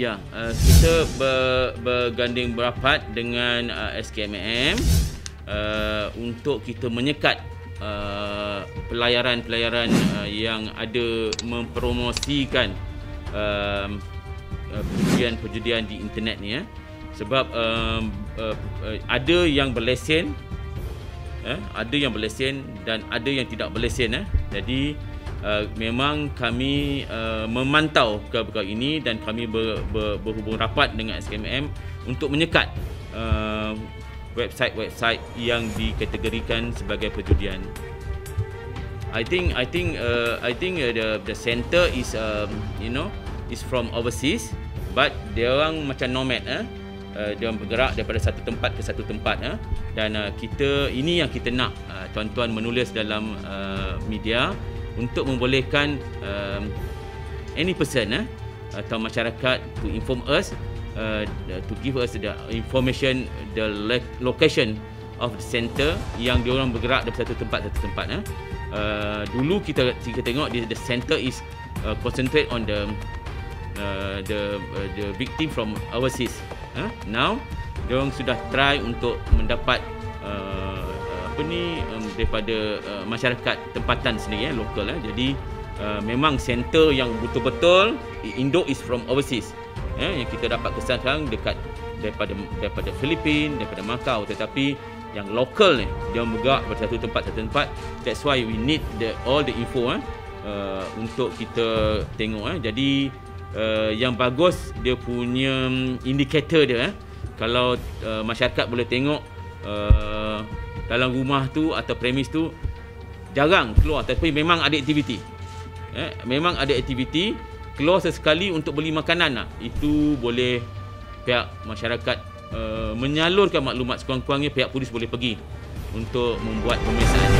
Ya, uh, kita ber, berganding berapat dengan uh, SKMM uh, untuk kita menyekat uh, pelayaran-pelayaran uh, yang ada mempromosikan uh, uh, perjudian-perjudian di internet ni ya. Sebab um, uh, uh, ada yang berlesen eh, ada yang berlesen dan ada yang tidak berlesen eh. Jadi uh, memang kami uh, memantau perkara-perkara ini dan kami ber, ber, berhubung rapat dengan SKMM untuk menyekat uh, website-website yang dikategorikan sebagai perjudian. I think I think uh, I think uh, the the center is um, you know is from overseas but dia orang macam nomad eh. Uh, dia orang bergerak daripada satu tempat ke satu tempat eh. Dan uh, kita ini yang kita nak uh, tuan-tuan menulis dalam uh, media untuk membolehkan um, any person eh, atau masyarakat to inform us uh, to give us the information the location of the center yang diorang bergerak dari satu tempat satu tempat eh. Uh, dulu kita kita tengok the, the center is uh, concentrate on the uh, the uh, the victim from overseas. Eh. Now diorang sudah try untuk mendapat uh, apa ni um, daripada uh, masyarakat tempatan sendiri eh lokal eh. Jadi uh, memang center yang betul-betul Indo is from overseas eh. Yang kita dapat kesan sekarang dekat daripada daripada Filipin daripada Macau. Tetapi yang lokal ni dia bergerak pada satu tempat satu tempat. That's why we need the all the info eh uh, untuk kita tengok eh. Jadi uh, yang bagus dia punya indikator dia eh. Kalau uh, masyarakat boleh tengok uh, dalam rumah tu atau premis tu jarang keluar tapi memang ada aktiviti. Eh, memang ada aktiviti keluar sesekali untuk beli makanan lah. Itu boleh pihak masyarakat uh, menyalurkan maklumat sekurang-kurangnya pihak polis boleh pergi untuk membuat pemeriksaan.